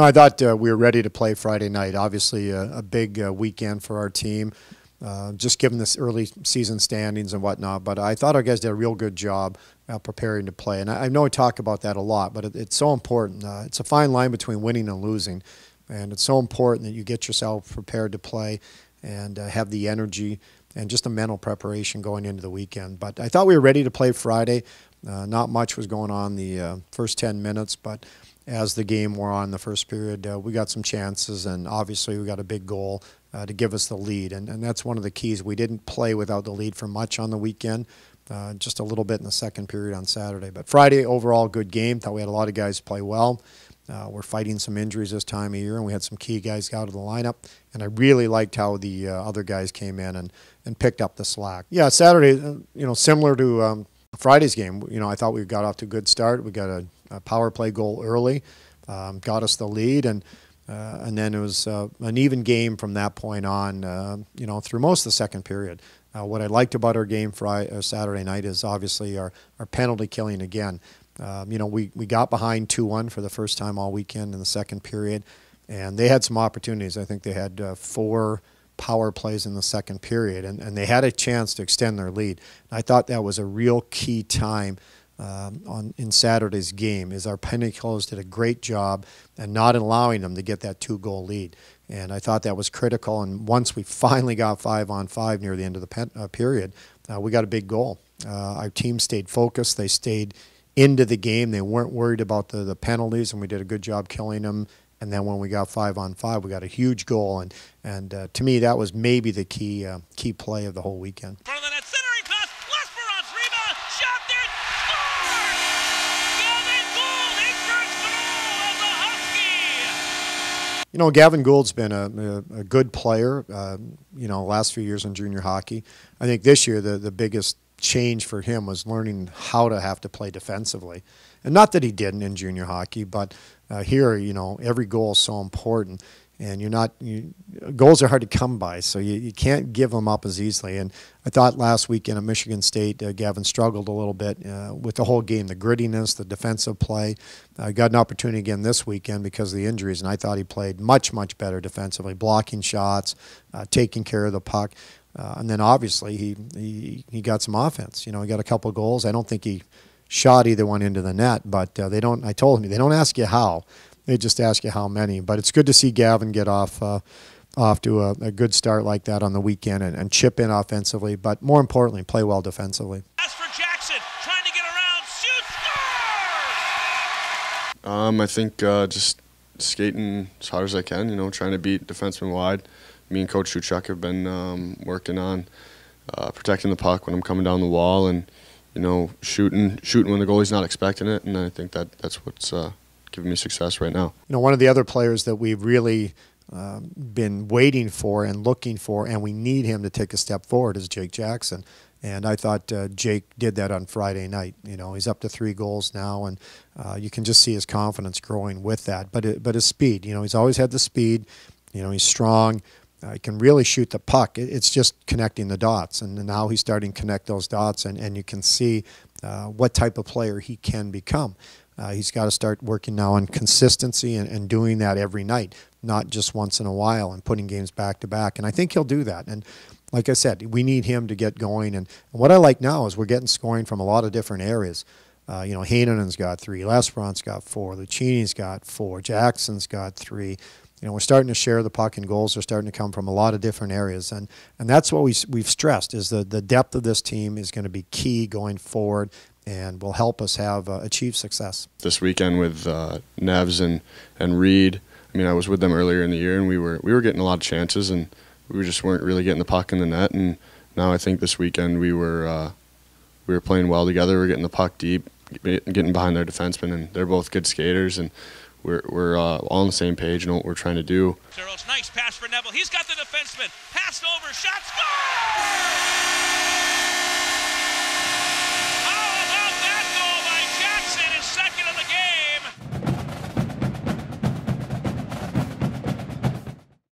No, I thought uh, we were ready to play Friday night. Obviously, a, a big uh, weekend for our team, uh, just given this early season standings and whatnot. But I thought our guys did a real good job uh, preparing to play. And I, I, know we talk about that a lot, but it, it's so important. Uh, it's a fine line between winning and losing. And it's so important that you get yourself prepared to play and uh, have the energy and just a mental preparation going into the weekend. But I thought we were ready to play Friday. not much was going on the first 10 minutes, but as the game wore on the first period, uh, we got some chances, and obviously we got a big goal uh, to give us the lead, and, and that's one of the keys. We didn't play without the lead for much on the weekend, uh, just a little bit in the second period on Saturday. But Friday, overall, good game. Thought we had a lot of guys play well. Uh, we're fighting some injuries this time of year, and we had some key guys out of the lineup. And I really liked how the uh, other guys came in and, and picked up the slack. Yeah, Saturday, uh, you know, similar to um, Friday's game, you know, I thought we got off to a good start. We got a a power play goal early, um, got us the lead, and uh, and then it was uh, an even game from that point on. Uh, you know, through most of the second period. What I liked about our game Friday, Saturday night is obviously our, our penalty killing again. Um, you know, we, we got behind 2 1 for the first time all weekend in the second period, and they had some opportunities. I think they had uh, four power plays in the second period, and, and they had a chance to extend their lead. I thought that was a real key time um, on in Saturday's game is our killers did a great job and not allowing them to get that two goal lead. And I thought that was critical. And once we finally got five on five near the end of the pen, uh, period, uh, we got a big goal. Uh, our team stayed focused. They stayed into the game. They weren't worried about the, the penalties, and we did a good job killing them. And then when we got five on five, we got a huge goal. And and uh, to me, that was maybe the key uh, key play of the whole weekend. You know, Gavin Gould's been a, a, a good player, uh, you know, last few years in junior hockey. I think this year the, the biggest change for him was learning how to have to play defensively. And not that he didn't in junior hockey, but uh, here, you know, every goal is so important and you're not you, goals are hard to come by, so you, you can't give them up as easily. And I thought last weekend at Michigan State, uh, Gavin struggled a little bit uh, with the whole game, the grittiness, the defensive play. I got an opportunity again this weekend because of the injuries, and I thought he played much much better defensively, blocking shots, uh, taking care of the puck. Uh, and then obviously he, he he got some offense. You know, he got a couple goals. I don't think he shot either one into the net, but uh, they don't. I told him they don't ask you how. They just ask you how many. But it's good to see Gavin get off uh, off to a, a, good start like that on the weekend and, and, chip in offensively, but more importantly, play well defensively. As for Jackson, trying to get around, shoot, Um, I think uh, just skating as hard as I can. You know, trying to beat defensemen wide. Me and Coach Shuchuk have been um, working on uh, protecting the puck when I'm coming down the wall and you know shooting shooting when the goalie's not expecting it. And I think that that's what's uh, giving me success right now. You know, one of the other players that we've really uh, been waiting for and looking for, and we need him to take a step forward is Jake Jackson. And I thought uh, Jake did that on Friday night. You know, he's up to three goals now, and uh, you can just see his confidence growing with that. But it, but his speed, you know, he's always had the speed. You know, he's strong. Uh, he can really shoot the puck. It, it's just connecting the dots, and now he's starting to connect those dots, and, and you can see uh, what type of player he can become. Uh, he's got to start working now on consistency and, and doing that every night, not just once in a while and putting games back to back. And I think he'll do that. And like I said, we need him to get going. And, and what I like now is we're getting scoring from a lot of different areas. Uh, you know, Heinonen's got three, L'Esperance's got four, Lucchini's got four, Jackson's got three. You know, we're starting to share the puck, and goals are starting to come from a lot of different areas, and and that's what we we've stressed is the the depth of this team is going to be key going forward, and will help us have uh, achieve success. This weekend with uh, Nevs and and Reed, I mean, I was with them earlier in the year, and we were we were getting a lot of chances, and we just weren't really getting the puck in the net. And now I think this weekend we were uh, we were playing well together. We are getting the puck deep, getting behind their defensemen, and they're both good skaters, and we're, we're uh, all on the same page and what we're trying to do. Searles, nice pass for Neville. He's got the defenseman. Passed over, shot, score!